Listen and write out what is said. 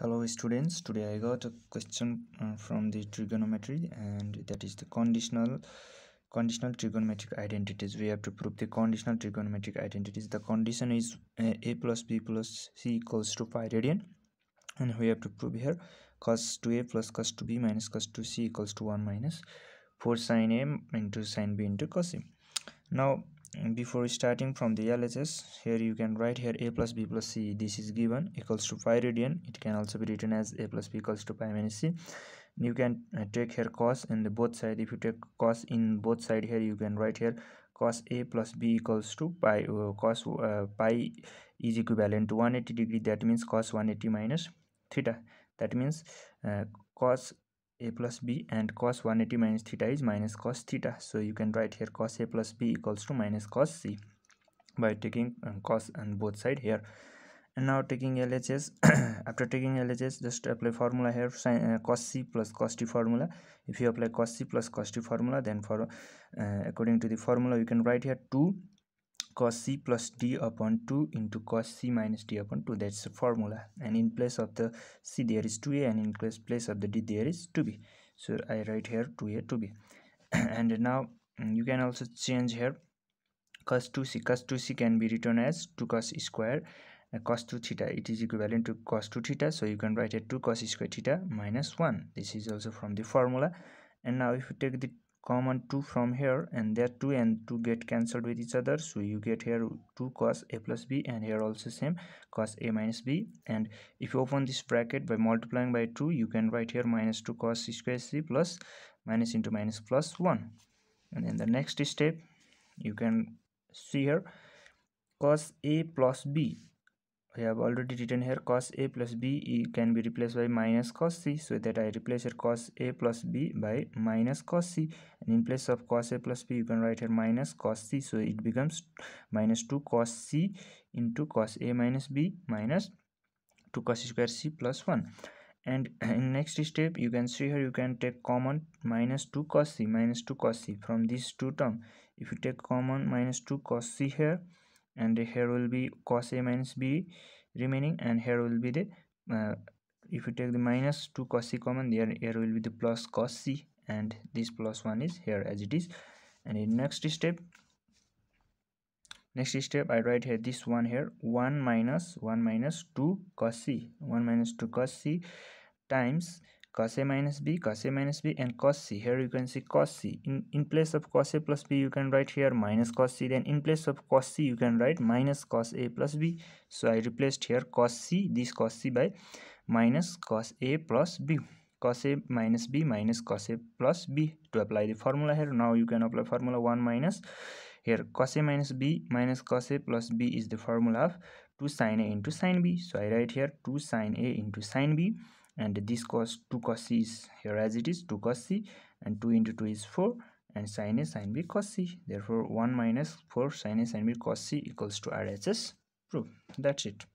hello students. Today i got a question uh, from the trigonometry and that is the conditional conditional trigonometric identities. We have to prove the conditional trigonometric identities. The condition is uh, a plus b plus c equals to pi radian. And we have to prove here cos 2a plus cos 2b minus cos 2c equals to 1 minus 4 sine a into sine b into cos c now before starting from the LHS here you can write here a plus b plus c. This is given equals to pi radian. It can also be written as a plus b equals to pi minus c. You can uh, take here cos in the both side. If you take cos in both side here you can write here cos a plus b equals to pi uh, cos uh, pi is equivalent to 180 degree. That means cos 180 minus theta. That means uh, cos a plus b and cos 180 minus theta is minus cos theta. So you can write here cos a plus b equals to minus cos c by taking um, cos on both side here. And now taking LHS after taking LHS just apply formula here sin, uh, cos c plus cos d formula. If you apply cos c plus cos d formula then for uh, according to the formula you can write here 2 cos c plus d upon 2 into cos c minus d upon 2 that's the formula. And in place of the c there is 2a and in place, of the d there is 2b so i write here 2a 2b and now mm, you can also change here. Cos 2c cos 2c can be written as 2 cos square uh, cos 2 theta. It is equivalent to cos 2 theta. So you can write it 2 cos square theta minus 1 this is also from the formula. And now if you take the common 2 from here and there 2 and 2 get cancelled with each other. So you get here 2 cos a plus b and here also same cos a minus b. And if you open this bracket by multiplying by 2 you can write here minus 2 cos c square c plus minus into minus plus 1 and in the next step you can see here cos a plus b we have already written here cos a plus b can be replaced by minus cos c so that i replace here cos a plus b by minus cos c. And in place of cos a plus b you can write here minus cos c so it becomes minus 2 cos c into cos a minus b minus 2 cos square c plus 1 and in next step you can see here you can take common minus 2 cos c minus 2 cos c from these two term. If you take common minus 2 cos c here and here will be cos a minus b remaining and here will be the uh, if you take the minus 2 cos c common there here will be the plus cos c and this plus 1 is here as it is. And in next step next step i write here this one here 1 minus 1 minus 2 cos c 1 minus 2 cos c times cos a minus b cos a minus b and cos c. Here you can see cos c. In in place of cos a plus b you can write here minus cos c. Then in place of cos c you can write minus cos a plus b. So i replaced here cos c this cos c by minus cos a plus b. Cos a minus b minus cos a plus b. To apply the formula here now you can apply formula 1 minus. Here cos a minus b minus cos a plus b is the formula of 2 sine a into sine b. So i write here 2 sine a into sine b and this cos 2 cos c is here as it is 2 cos c and 2 into 2 is 4 and sine a sine b cos c. Therefore 1 minus 4 sine a sine b cos c equals to RHS proof. That's it